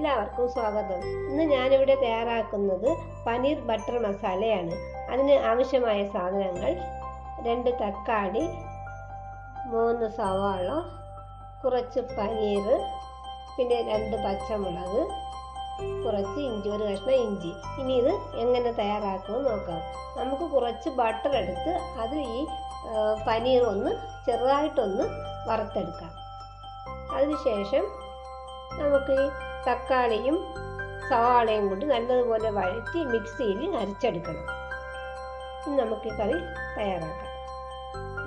എല്ലാവർക്കും സ്വാഗതം. ഇന്ന് ഞാനിവിടെ തയ്യാറാക്കുന്നത് പനീർ ബട്ടർ മസാലയാണ്. അതിന് ആവശ്യമായ സാധനങ്ങൾ രണ്ട് തക്കാളി മൂന്ന് സവാള കുറച്ച് പനീർ പിന്നെ രണ്ട് പച്ചമുളക് കുറച്ച് ഇഞ്ചി ഒരു കഷ്ണം ഇഞ്ചി. ഇനി ഇത് എങ്ങനെ തയ്യാറാക്കുമെന്ന് നോക്കാം. നമുക്ക് കുറച്ച് ബട്ടർ എടുത്ത് അത് ഈ പനീർ ഒന്ന് ചെറുതായിട്ടൊന്ന് വറുത്തെടുക്കാം. അതിനുശേഷം നമുക്ക് ഈ തക്കാളിയും സവാളയും കൊണ്ട് നല്ലതുപോലെ വഴറ്റി മിക്സിയിൽ അരച്ചെടുക്കണം. ഇനി നമുക്ക് കറി തയ്യാറാക്കാം.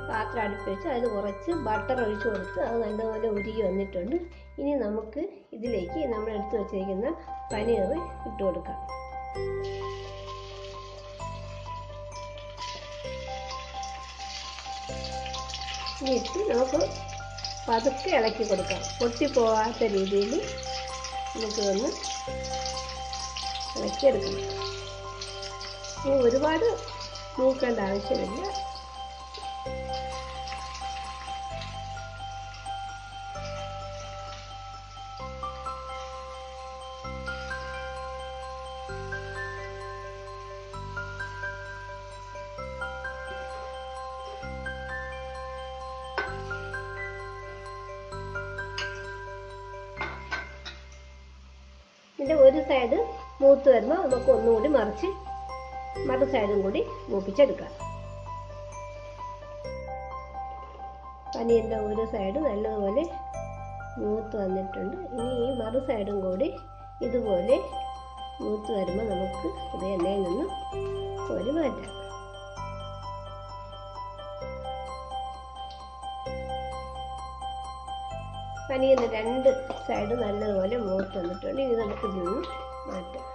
പാത്രം അടുപ്പ് വെച്ച് അതിൽ കുറച്ച് ബട്ടർ ഒഴിച്ചു കൊടുത്ത് അത് നല്ലപോലെ ഉരുകി വന്നിട്ടുണ്ട്. ഇനി നമുക്ക് ഇതിലേക്ക് നമ്മൾ എടുത്തു വച്ചിരിക്കുന്ന പനീർ ഇട്ട് കൊടുക്കാം. ഇനി ഇട്ട് നമുക്ക് പതുക്കെ ഇളക്കി കൊടുക്കാം. പൊട്ടിപ്പോവാത്ത രീതിയിൽ നമുക്ക് ഒന്ന് ഇളക്കിയെടുക്കണം. ഇനി ഒരുപാട് മൂക്കേണ്ട ആവശ്യമില്ല. ഒരു സൈഡ് മൂത്ത് വരുമ്പോൾ നമുക്ക് ഒന്നുകൂടി മറിച്ച് മറു സൈഡും കൂടി മൂപ്പിച്ചെടുക്കാം. പനീറിന്റെ ഒരു സൈഡ് നല്ലതുപോലെ മൂത്ത് വന്നിട്ടുണ്ട്. ഇനി ഈ മറു സൈഡും കൂടി ഇതുപോലെ മൂത്ത് വരുമ്പോൾ നമുക്ക് ഇത് എണ്ണയിൽ നിന്ന് കോരി മാറ്റാം. പനീറിന് രണ്ട് സൈഡ് നല്ലതുപോലെ മൂത്ത് വന്നിട്ടുണ്ട്. ഇനി നമുക്ക് ഇതിൽ മാറ്റാം.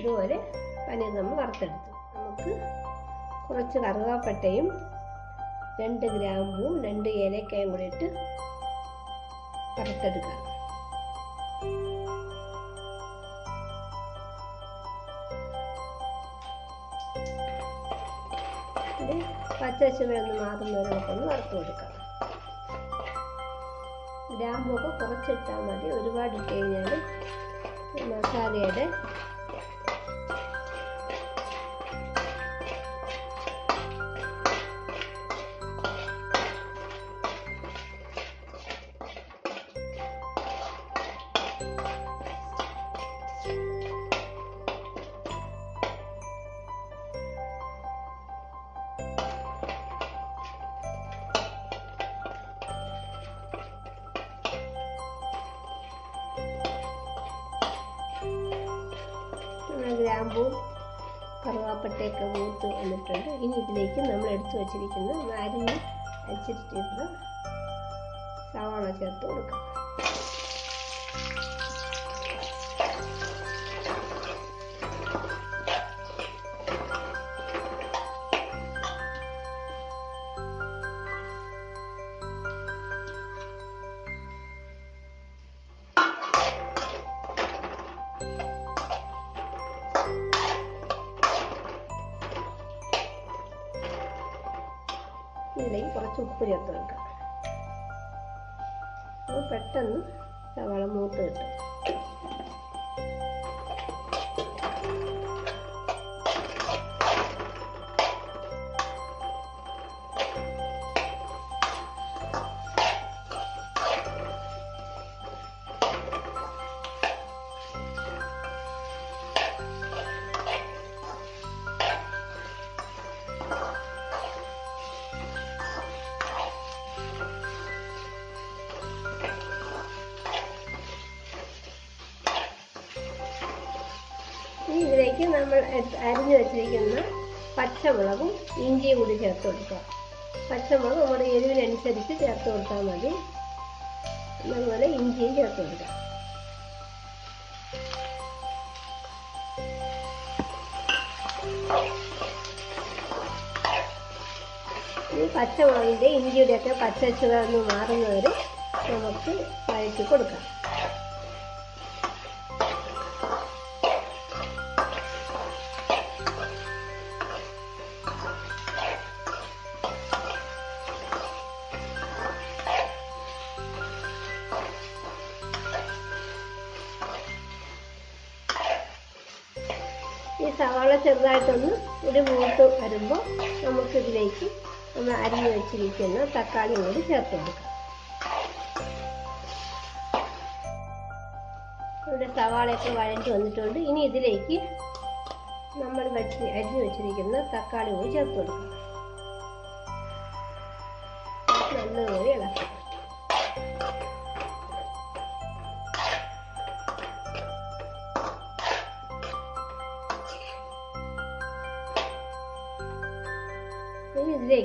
ഇതുപോലെ പനീർ നമ്മൾ വറുത്തെടുത്തു. നമുക്ക് കുറച്ച് കറുവാപ്പട്ടയും രണ്ട് ഗ്രാമ്പും രണ്ട് ഏലക്കയും കൂടി ഇട്ട് വറുത്തെടുക്കുക. പച്ച പച്ചച്ചുവയൊന്ന് മാറുന്നവരെ വറുത്തു വറുത്ത് കൊടുക്കാം ഗ്രാമ്പൊക്കെ കുറച്ചിട്ടാൽ മതി. ഒരുപാട് ഇട്ട് കഴിഞ്ഞാൽ മസാലയുടെ ഗ്രാമ്പും കറുവാപ്പട്ടയൊക്കെ മൂത്ത് വന്നിട്ടുണ്ട്. ഇനി ഇതിലേക്ക് നമ്മൾ എടുത്തു വച്ചിരിക്കുന്ന നാരങ്ങ അരിച്ചിട്ടുള്ള സവാള ചേർത്ത് കൊടുക്കാം. ഇതിലേക്ക് കുറച്ച് ഉപ്പ് ചേർത്ത് കൊടുക്കാം അപ്പോൾ പെട്ടെന്ന് സവാള മൂത്ത് കിട്ടും. നമ്മൾ അരിഞ്ഞു വെച്ചിരിക്കുന്ന പച്ചമുളകും ഇഞ്ചിയും കൂടി ചേർത്ത് കൊടുക്കാം പച്ചമുളക് നമ്മുടെ എരിവിനനുസരിച്ച് ചേർത്ത് കൊടുത്താൽ മതി. അതുപോലെ ഇഞ്ചിയും ചേർത്ത് കൊടുക്കാം പച്ചമുളകിന്റെ ഇഞ്ചിയുടെയൊക്കെ പച്ച ചുവന്ന് മാറുന്നവർ നമുക്ക് വഴറ്റി കൊടുക്കാം. ചെറുതായിട്ടൊന്ന് ഒരു മൂത്ത് വരുമ്പോൾ നമുക്കിതിലേക്ക് നമ്മൾ അരിഞ്ഞു വെച്ചിരിക്കുന്ന തക്കാളി കൂടി ചേർത്ത് കൊടുക്കാം ഇവിടെ സവാളയൊക്കെ വഴഞ്ഞു വന്നിട്ടുണ്ട്. ഇനി ഇതിലേക്ക് നമ്മൾ വെച്ച് അരിഞ്ഞു വെച്ചിരിക്കുന്ന തക്കാളി കൂടി ചേർത്ത് കൊടുക്കാം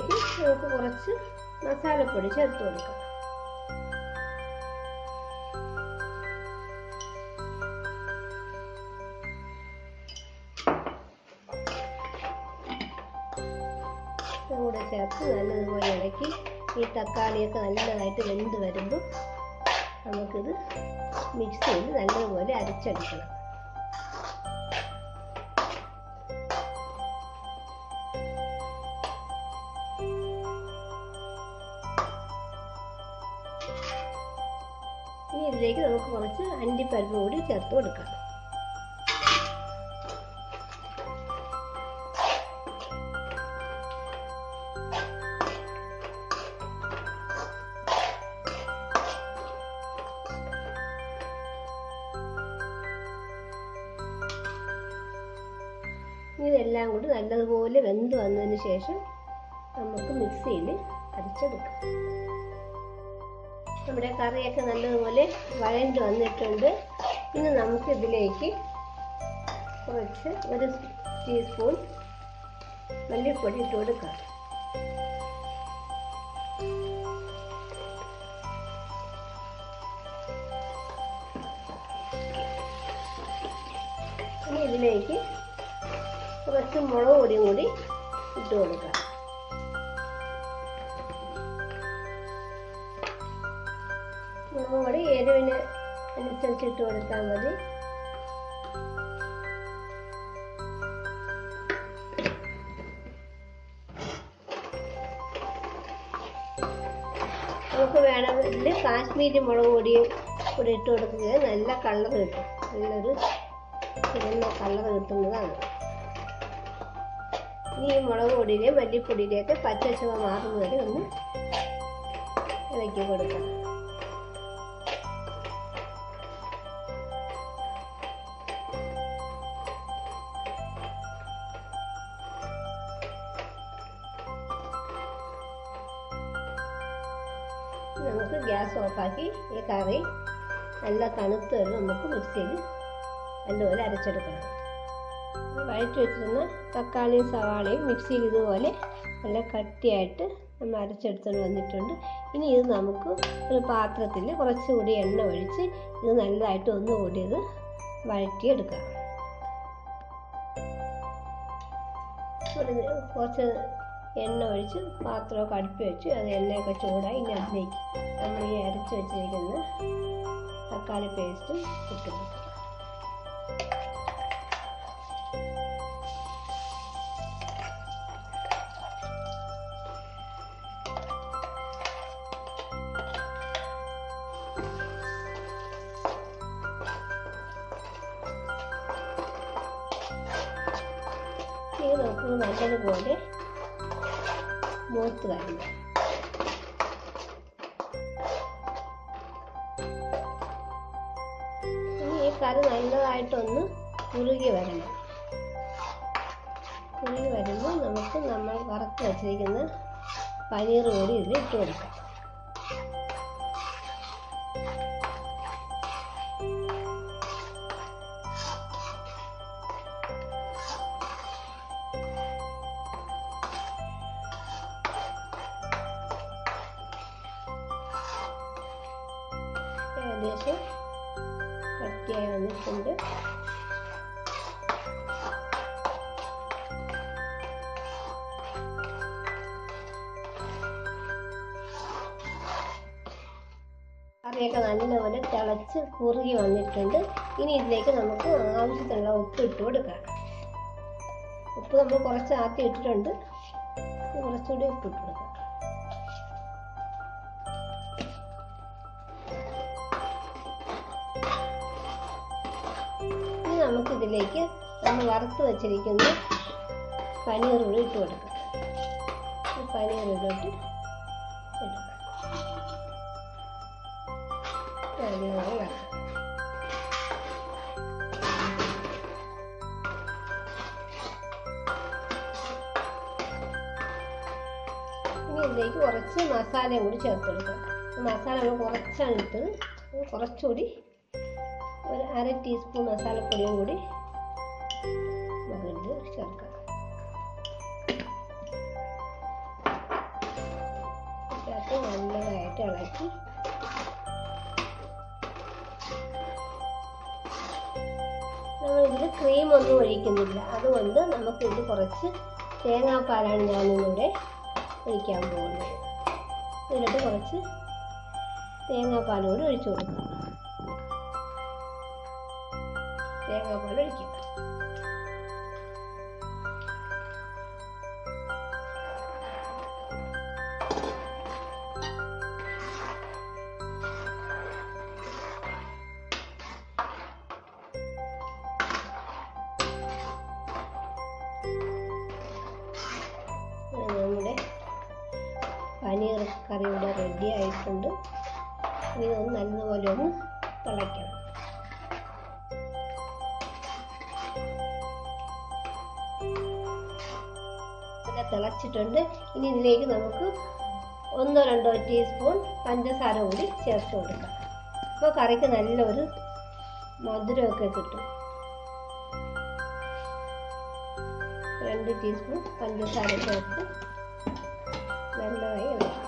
ഇനി ഇതിലേക്ക് നമുക്ക് കുറച്ച് മസാലപ്പൊടി ചേർത്ത് കൊടുക്കാം കൂടെ ചേർത്ത് നല്ലതുപോലെ ഇളക്കി ഈ തക്കാളിയൊക്കെ നല്ലതായിട്ട് വെന്ത് വരുമ്പോൾ നമുക്കിത് ചെയ്ത് നല്ലതുപോലെ അരച്ചെടുക്കണം. ഇതിലേക്ക് നമുക്ക് കുറച്ച് അണ്ടിപ്പരിപ്പ് കൂടി ചേർത്ത് കൊടുക്കാം. ഇതെല്ലാം കൂടി നല്ലതുപോലെ വെന്ത് വന്നതിന് ശേഷം നമുക്ക് മിക്സിയിൽ അരച്ചെടുക്കാം. നമ്മുടെ കറിയൊക്കെ നല്ലതുപോലെ വഴണ്ട് വന്നിട്ടുണ്ട്. ഇനി നമുക്ക് ഇതിലേക്ക് കുറച്ച് ഒരു ടീസ്പൂൺ മല്ലിപ്പൊടി ഇട്ട് കൊടുക്കാം. ഇനി ഇതിലേക്ക് കുറച്ച് മുളക് പൊടിയും കൂടി ഇട്ട് കൊടുക്കാം. അനുസരിച്ച് ഇട്ട് കൊടുത്താൽ മതി. നമുക്ക് വേണമെങ്കിൽ കാശ്മീരി മുളക് പൊടിയും കൂടി ഇട്ട് കൊടുക്കുന്നത് നല്ല കളർ കിട്ടും. നല്ലൊരു ചുവന്ന കളർ കിട്ടുന്നതാണ്. ഇനി ഈ മുളക് പൊടിയിലെയും മല്ലിപ്പൊടിയിലേക്ക് പച്ച ചുവ മാറുന്നത് വരെ ഒന്ന് ഇളക്കി കൊടുക്കാം. നമുക്ക് ഗ്യാസ് ഓഫാക്കി ഈ കറി നല്ല തണുത്ത് വരും നമുക്ക് മിക്സിയിൽ നല്ലപോലെ അരച്ചെടുക്കണം. വഴറ്റി വെച്ചിരുന്ന തക്കാളിയും സവാളയും മിക്സിയിൽ ഇതുപോലെ നല്ല കട്ടിയായിട്ട് നമ്മൾ അരച്ചെടുത്തുകൊണ്ട് വന്നിട്ടുണ്ട്. ഇനി ഇത് നമുക്ക് ഒരു പാത്രത്തിൽ കുറച്ചുകൂടി എണ്ണ ഒഴിച്ച് ഇത് നല്ലതായിട്ട് ഒന്നുകൂടി ഇത് വഴറ്റിയെടുക്കാം. കുറച്ച് എണ്ണ ഒഴിച്ച് പാത്രമൊക്കെ അടുപ്പി വെച്ച് അത് എണ്ണയൊക്കെ ചൂടായി ഇനി അതിലേക്ക് നമ്മൾ ഈ അരച്ച് വെച്ചിരിക്കുന്ന തക്കാളി പേസ്റ്റ് ഇട്ട് കൊടുക്കാം നല്ലതുപോലെ മൂത്ത് വരുന്നത് ഈ കറി നല്ലതായിട്ടൊന്ന് കുറുകി വരണം. കുറുകി വരുമ്പോൾ നമുക്ക് നമ്മൾ വറുത്ത് വെച്ചിരിക്കുന്ന പനീർ കൂടി ഇതിൽ ഇട്ട് കൊടുക്കാം. വന്നിട്ടുണ്ട് കറിയൊക്കെ നല്ലപോലെ തിളച്ച് കുറുകി വന്നിട്ടുണ്ട്. ഇനി ഇതിലേക്ക് നമുക്ക് ആവശ്യത്തിനുള്ള ഉപ്പ് ഇട്ട് കൊടുക്കാം. ഉപ്പ് നമ്മൾ കുറച്ച് ആദ്യം ഇട്ടിട്ടുണ്ട്. കുറച്ചുകൂടി ഉപ്പ് ഇട്ടു. നമുക്കിതിലേക്ക് നമ്മൾ വറുത്ത് വച്ചിരിക്കുന്ന പനീർ കൂടി ഇട്ട് കൊടുക്കാം. പനീർ ഇതിലോട്ട് ഇടാം നല്ലോണം ഇളക്കാം ഇനി ഇതിലേക്ക് കുറച്ച് മസാലയും കൂടി ചേർത്ത് കൊടുക്കാം. ഈ മസാല നമ്മൾ കുറച്ചാണ് കുറച്ചുകൂടി ഒരു അര ടീസ്പൂൺ മസാലപ്പൊടിയും കൂടി ഇത് ചേർക്കാം. ചേർത്ത് നല്ലതായിട്ട് ഇളക്കി. നമ്മളിതിൽ ഇതിൽ ക്രീം ഒന്നും ഒഴിക്കുന്നില്ല. അതുകൊണ്ട് നമുക്ക് ഇത് കുറച്ച് തേങ്ങാപ്പാലാണ് ഞാനിന്നിവിടെ ഒഴിക്കാൻ പോകുന്നത്. ഇതിലിട്ട് കുറച്ച് തേങ്ങാപ്പാലും കൂടി ഒഴിച്ചു കൊടുക്കുക പോലെ ഒഴിക്കുക നമ്മുടെ പനീർ കറി ഇവിടെ റെഡി ആയിട്ടുണ്ട്. ഇനി ഒന്ന് നല്ലതുപോലെ ഒന്ന് തിളയ്ക്കണം. തിളച്ചിട്ടുണ്ട്. ഇനി ഇതിലേക്ക് നമുക്ക് ഒന്നോ രണ്ടോ ടീസ്പൂൺ പഞ്ചസാര കൂടി ചേർത്ത് കൊടുക്കാം. അപ്പോൾ കറിക്ക് നല്ലൊരു മധുരമൊക്കെ കിട്ടും. രണ്ട് ടീസ്പൂൺ പഞ്ചസാര ചേർത്ത് ഇളക്കുക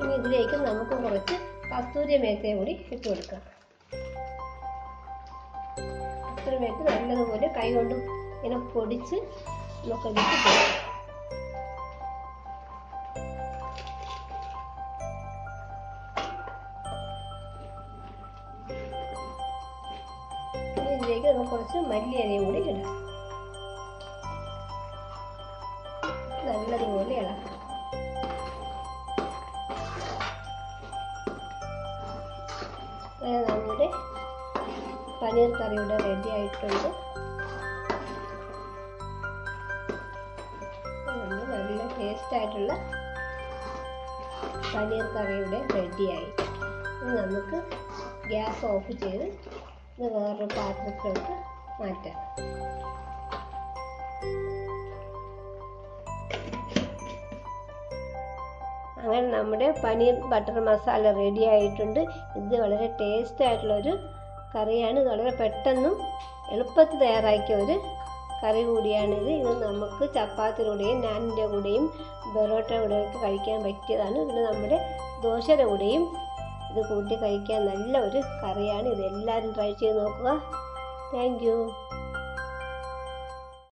ഇനി ഇതിലേക്ക് നമുക്ക് കുറച്ച് കസ്തൂരി മേത്തയും കൂടി ഇട്ട് കൊടുക്കാം. കസ്തൂരി മേത്ത് നല്ലതുപോലെ കൈ കൊണ്ട് ഇങ്ങനെ പൊടിച്ച് നമുക്കതിട്ട് കൊടുക്കാം. ഇനി ഇതിലേക്ക് നമുക്ക് കുറച്ച് മല്ലിയരയും കൂടി ഇടാം. നല്ലതുപോലെ ഇളക്കാം. നമ്മുടെ പനീർ കറി ഇവിടെ റെഡി ആയിട്ടുണ്ട്. നല്ല ടേസ്റ്റ് ആയിട്ടുള്ള പനീർ കറി ഇവിടെ റെഡിയായി നമുക്ക് ഗ്യാസ് ഓഫ് ചെയ്ത് ഇത് വേറൊരു പാത്രത്തിലേക്ക് മാറ്റാം. അങ്ങനെ നമ്മുടെ പനീർ ബട്ടർ മസാല റെഡി ആയിട്ടുണ്ട്. ഇത് വളരെ ടേസ്റ്റ് ആയിട്ടുള്ളൊരു കറിയാണ് വളരെ പെട്ടെന്നും എളുപ്പത്തിൽ തയ്യാറാക്കിയ ഒരു കറി കൂടിയാണിത് ഇത്. നമുക്ക് ചപ്പാത്തിലൂടെയും നാനിന്റെ കൂടെയും ബെറോട്ട കൂടെയൊക്കെ കഴിക്കാൻ പറ്റിയതാണ്. പിന്നെ നമ്മുടെ ദോശയുടെ കൂടെയും ഇത് കൂട്ടി കഴിക്കാൻ നല്ല ഒരു കറിയാണ്. ഇത് എല്ലാവരും ട്രൈ ചെയ്ത് നോക്കുക. താങ്ക്